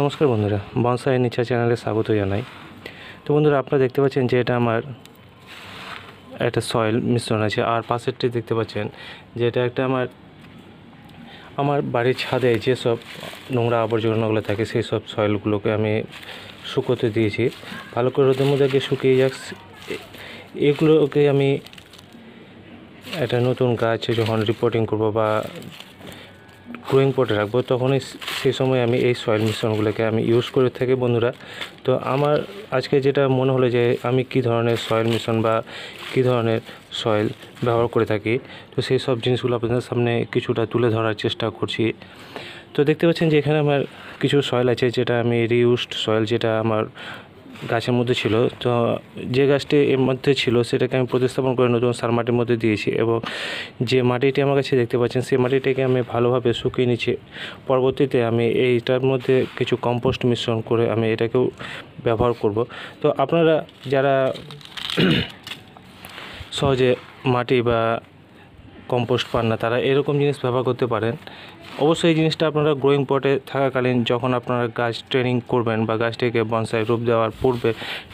নমস্কার বন্ধুরা, বনসাই নিচা চ্যানেলে স্বাগত জানাই। তো বন্ধুরা, আপনারা দেখতে পাচ্ছেন যে এটা আমার একটা সয়েল মিশ্রণ আছে, আর পাশেরটি দেখতে পাচ্ছেন যে এটা একটা আমার আমার বাড়ির ছাদে যেসব নোংরা আবর্জনাগুলো থাকে, সেই সব সয়েলগুলোকে আমি শুকোতে দিয়েছি। ভালো করে রোদের মধ্যে আগে শুকিয়ে যাক, এগুলোকে আমি একটা নতুন গাছ যখন রিপোর্টিং করব বা গ্রোয়িং পটে রাখব। তখনই সেই সময় আমি এই সয়েল মিশ্রণগুলোকে আমি ইউজ করে থাকি বন্ধুরা। তো আমার আজকে যেটা মনে হলো যে আমি কি ধরনের সয়েল মিশ্রণ বা কি ধরনের সয়েল ব্যবহার করে থাকি, তো সেই সব জিনিসগুলো আপনাদের সামনে কিছুটা তুলে ধরার চেষ্টা করছি। তো দেখতে পাচ্ছেন যে এখানে আমার কিছু সয়েল আছে যেটা আমি রিউজড সয়েল যেটা আমার গাছের মধ্যে ছিল। তো যে গাছটি এর মধ্যে ছিল, সেটাকে আমি প্রতিস্থাপন করে নতুন সার মাটির মধ্যে দিয়েছি এবং যে মাটিটি আমার কাছে দেখতে পাচ্ছেন, সেই মাটিটাকে আমি ভালোভাবে শুকিয়ে নিচ্ছি। পরবর্তীতে আমি এইটার মধ্যে কিছু কম্পোস্ট মিশ্রণ করে আমি এটাকেও ব্যবহার করব। তো আপনারা যারা সহজে মাটি বা কম্পোস্ট পান না, তারা এরকম জিনিস ব্যবহার করতে পারেন। অবশ্যই এই জিনিসটা আপনারা গ্রোয়িং পটে থাকাকালীন যখন আপনারা গাছ ট্রেনিং করবেন বা গাছটিকে বনসাই রূপ দেওয়ার পূর্বে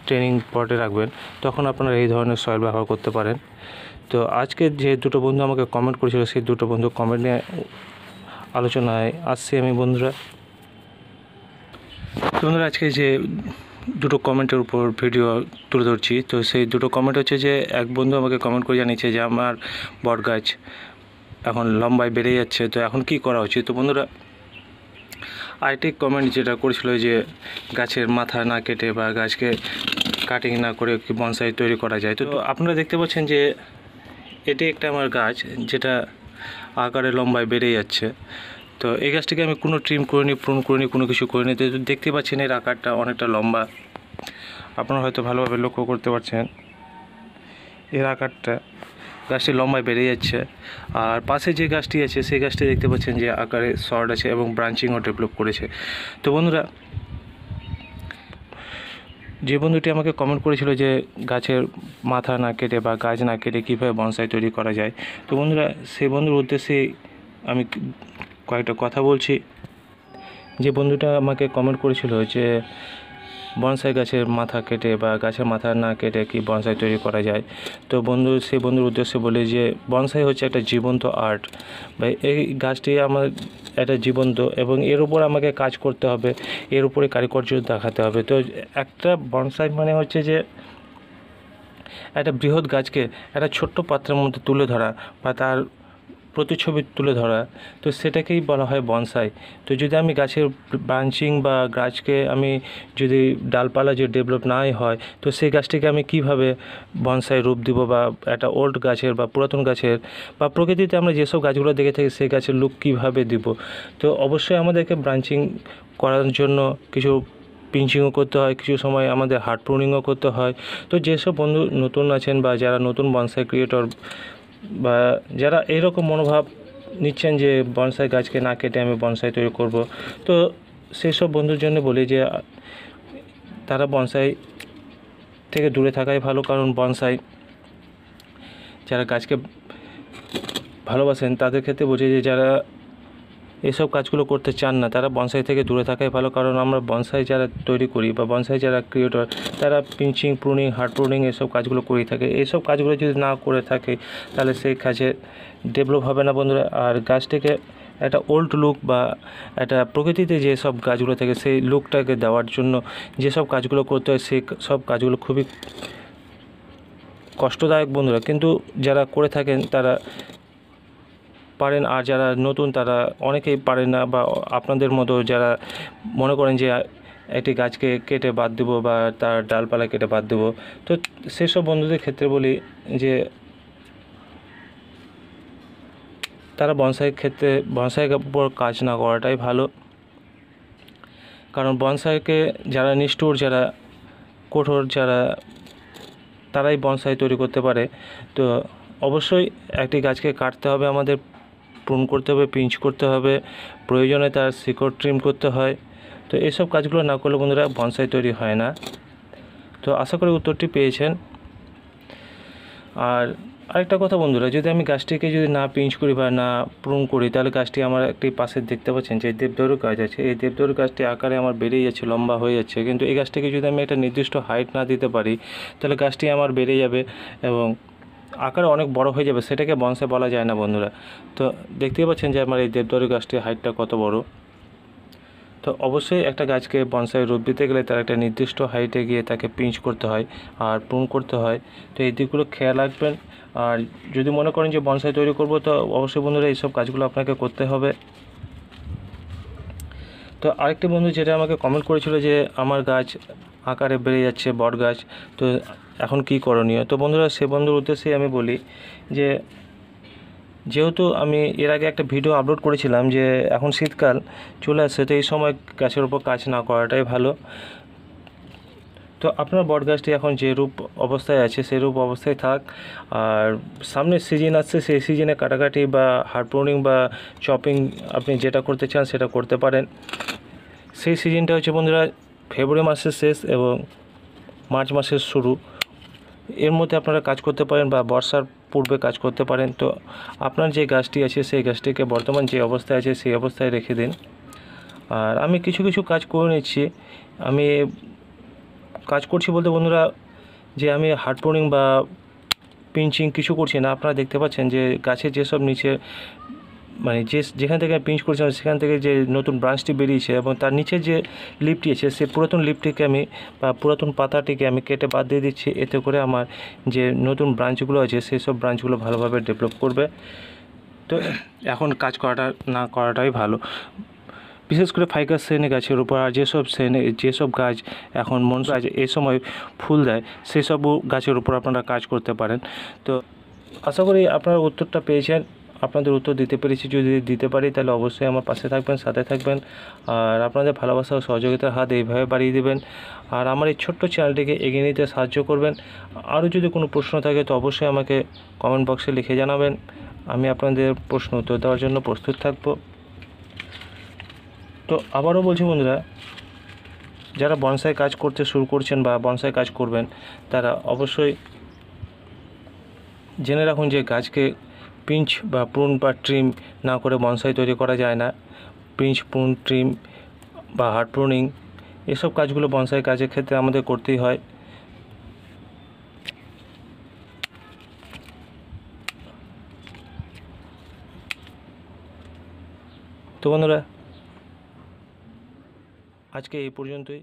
ট্রেনিং পটে রাখবেন, তখন আপনারা এই ধরনের সয়েল ব্যবহার করতে পারেন। তো আজকে যে দুটো বন্ধু আমাকে কমেন্ট করেছিল, সেই দুটো বন্ধু কমেন্ট নিয়ে আলোচনায় আসছি আমি বন্ধুরা। বন্ধুরা, আজকে যে দুটো কমেন্টের উপর ভিডিও তুলে ধরছি, তো সেই দুটো কমেন্ট হচ্ছে যে, এক বন্ধু আমাকে কমেন্ট করে জানিয়েছে যে, আমার বট গাছ এখন লম্বায় বেড়ে যাচ্ছে, তো এখন কি করা উচিত? তো বন্ধুরা, আরেকটি কমেন্ট যেটা করেছিল যে গাছের মাথা না কেটে বা গাছকে কাটিং না করে কি বনসাই তৈরি করা যায়। তো আপনারা দেখতে পাচ্ছেন যে এটি একটা আমার গাছ যেটা আকারে লম্বায় বেড়ে যাচ্ছে। তো এই গাছটিকে আমি কোনো ট্রিম করিনি প্রুন করিনি, কোনো কিছু করিনি। তো দেখতে পাচ্ছেন এর আকারটা অনেকটা লম্বা। আপনারা হয়তো ভালোভাবে লক্ষ্য করতে পারছেন এর আকারটা। গাছটি লম্বায় বেড়ে যাচ্ছে। আর পাশে যে গাছটি আছে, সেই গাছটি দেখতে পাচ্ছেন যে আকারে শর্ট আছে এবং ব্রাঞ্চিংও ডেভেলপ করেছে। তো বন্ধুরা, যে বন্ধুটি আমাকে কমেন্ট করেছিল যে গাছের মাথা না কেটে বা গাছ না কেটে কীভাবে বনসাই তৈরি করা যায়, তো বন্ধুরা সেই বন্ধুর উদ্দেশ্যে আমি কয়েকটা কথা বলছি। যে বন্ধুটা আমাকে কমেন্ট করেছিল যে বনসাই গাছের মাথা কেটে বা গাছের মাথা না কেটে কি বনসাই তৈরি করা যায়? তো বন্ধু, সেই বন্ধুর উদ্দেশ্যে বলি যে বনসাই হচ্ছে একটা জীবন্ত আর্ট। বা এই গাছটি আমার একটা জীবন্ত এবং এর উপর আমাকে কাজ করতে হবে, এর উপরে কারিকর্য দেখাতে হবে। তো একটা বনসাই মানে হচ্ছে যে একটা বৃহৎ গাছকে একটা ছোট্ট পাত্রের মধ্যে তুলে ধরা বা তার প্রতিচ্ছবি তুলে ধরা, তো সেটাকেই বলা হয় বনসাই। তো যদি আমি গাছের ব্রাঞ্চিং বা গাছকে আমি যদি ডালপালা যে ডেভেলপ নাই হয়, তো সেই গাছটিকে আমি কীভাবে বনসাই রূপ দিব বা একটা ওল্ড গাছের বা পুরাতন গাছের বা প্রকৃতিতে আমরা যেসব গাছগুলো দেখে থাকি সেই গাছের লুক কীভাবে দিব? তো অবশ্যই আমাদেরকে ব্রাঞ্চিং করার জন্য কিছু পিঞ্চিংও করতে হয়, কিছু সময় আমাদের হার্ট প্রুনিংও করতে হয়। তো যেসব বন্ধু নতুন আছেন বা যারা নতুন বনসাই ক্রিয়েটর বা যারা এইরকম মনোভাব নিচ্ছেন যে বনসাই গাছকে না কেটে আমি বনসাই তৈরি করব, তো সেই সব বন্ধুর জন্য বলি যে, তারা বনসাই থেকে দূরে থাকাই ভালো, কারণ বনসাই যারা গাছকে ভালোবাসেন তাদের ক্ষেত্রে বোঝে যে যারা এসব কাজগুলো করতে চান না। তারা বনসাই থেকে দূরে থাকাই ভালো, কারণ আমরা বনসাই যারা তৈরি করি বা বনসাই যারা ক্রিয়েটর তারা পিঞ্চিং প্রুনিং হার্ড প্রুনিং এসব কাজগুলো করেই থাকে। এইসব কাজগুলো যদি না করে থাকে, তাহলে সেই কাজে ডেভেলপ হবে না বন্ধুরা। আর গাছটিকে একটা ওল্ড লুক বা একটা প্রকৃতিতে যেসব গাছগুলো থাকে, সেই লুকটাকে দেওয়ার জন্য যেসব কাজগুলো করতে হয় সেই সব কাজগুলো খুবই কষ্টদায়ক বন্ধুরা। কিন্তু যারা করে থাকেন, তারা পারেন আর যারা নতুন তারা অনেকেই পারেন না বা আপনাদের মতো যারা মনে করেন যে একটি গাছকে কেটে বাদ দেবো বা তার ডালপালা কেটে বাদ দেবো, তো সেসব বন্ধুদের ক্ষেত্রে বলি যে তারা বনসাইয়ের ক্ষেত্রে, বনসাইয়ের উপর কাজ না করাটাই ভালো। কারণ বনসাইকে যারা নিষ্ঠুর, যারা কঠোর, যারা, তারাই বনসাই তৈরি করতে পারে। তো অবশ্যই একটি গাছকে কাটতে হবে আমাদের প্রুন করতে হবে পিঞ্চ করতে হবে, প্রয়োজনে তার শিকড় ট্রিম করতে হয়। তো এইসব কাজগুলো না করলে বন্ধুরা বনসাই তৈরি হয় না। তো আশা করি উত্তরটি পেয়েছেন। আর আরেকটা কথা বন্ধুরা, যদি আমি গাছটিকে যদি না পিঞ্চ করি বা না প্রুন করি, তাহলে গাছটি আমার একটি পাশে দেখতে পাচ্ছেন যে দেবদারু গাছ আছে। এই দেবদারু গাছটি আকারে আমার বেড়েই যাচ্ছে, লম্বা হয়ে যাচ্ছে। কিন্তু এই গাছটিকে যদি আমি একটা নির্দিষ্ট হাইট না দিতে পারি, তাহলে গাছটি আমার বেড়ে যাবে এবং আকারে অনেক বড় হয়ে যাবে, সেটাকে বংশে বলা যায় না বন্ধুরা। তো দেখতেই পাচ্ছেন যে আমার এই দেবদারু গাছটির হাইটটা কত বড়। তো অবশ্যই একটা গাছকে বনসাই রূপ দিতে গেলে তার একটা নির্দিষ্ট হাইটে গিয়ে তাকে পিঞ্চ করতে হয় আর প্রুন করতে হয়। তো এই দিকগুলো খেয়াল রাখবেন। আর যদি মনে করেন যে বনসাই তৈরি করব, তো অবশ্যই বন্ধুরা এইসব কাজগুলো আপনাকে করতে হবে। তো আরেকটি বন্ধু যেটা আমাকে কমেন্ট করেছিল যে আমার গাছ আকারে বেড়ে যাচ্ছে, বট গাছ, তো এখন কি করণীয়? তো বন্ধুরা, সে বন্ধুর উদ্দেশ্যেই আমি বলি যে, যেহেতু আমি এর আগে একটা ভিডিও আপলোড করেছিলাম যে, এখন শীতকাল, চলে আসছে, তো এই সময় গাছের উপর কাজ না করাটাই ভালো। তো আপনার বট গাছটি এখন যে রূপ অবস্থায় আছে সেই রূপ অবস্থায় থাক। আর সামনের সিজন আসছে, সেই সিজনে কাটাকাটি বা হার্ডপ্রোনিং বা চপিং আপনি যেটা করতে চান, সেটা করতে পারেন। সেই সিজনটা হচ্ছে বন্ধুরা ফেব্রুয়ারি মাসের শেষ এবং মার্চ মাসের শুরু। এর মধ্যে আপনারা কাজ করতে পারেন বা বর্ষার পূর্বে কাজ করতে পারেন। তো আপনার যে গাছটি আছে, সেই গাছটিকে বর্তমান যে অবস্থায় আছে, সেই অবস্থায় রেখে দিন। আর আমি কিছু কিছু কাজ করে নিচ্ছি। আমি কাজ করছি বলতে বন্ধুরা, যে আমি হার্ডপ্রোনিং বা পিঞ্চিং কিছু করছি না। আপনারা দেখতে পাচ্ছেন যে গাছের যেসব নিচে মানে যে যেখান থেকে আমি পিঞ্চ করেছিলাম, সেখান থেকে যে নতুন ব্রাঞ্চটি বেরিয়েছে এবং তার নিচে যে লিপটি আছে, সে পুরাতন লিপটিকে আমি বা পুরাতন পাতাটিকে আমি কেটে বাদ দিয়ে দিচ্ছি। এতে করে আমার যে নতুন ব্রাঞ্চগুলো আছে সেই সব ব্রাঞ্চগুলো ভালোভাবে ডেভেলপ করবে। তো এখন কাজ করাটা না করাটাই ভালো। বিশেষ করে ফাইকাস শ্রেণি গাছের উপর আর যেসব শ্রেণি যেসব গাছ এখন মন গাছ এই সময় ফুল দেয় সেই সব গাছের উপর আপনারা কাজ করতে পারেন। তো আশা করি আপনারা উত্তরটা পেয়েছেন। আপনাদের উত্তর দিতে পেরেছি। যদি দিতে পারি, তাহলে অবশ্যই আমার পাশে থাকবেন, সাথে থাকবেন। আর আপনাদের ভালোবাসা ও সহযোগিতার হাত এইভাবে বাড়িয়ে দেবেন। আর আমার এই ছোট্ট চ্যানেলটিকে এগিয়ে নিতে সাহায্য করবেন। আরও যদি কোনো প্রশ্ন থাকে, তো অবশ্যই আমাকে কমেন্ট বক্সে লিখে জানাবেন। আমি আপনাদের প্রশ্ন উত্তর দেওয়ার জন্য প্রস্তুত থাকব। তো আবারও বলছি বন্ধুরা, যারা বনসাই কাজ করতে শুরু করছেন বা বনসাই কাজ করবেন, তারা অবশ্যই জেনে রাখুন যে গাছকে পিঞ্চ বা প্রুন বা ট্রিম না করে বনসাই তৈরি করা যায় না। পিঞ্চ, প্রুন, ট্রিম বা হার্ড প্রুনিং এসব কাজগুলো বনসাই কাজের ক্ষেত্রে আমাদের করতেই হয়। তো বন্ধুরা, আজকে এই পর্যন্তই।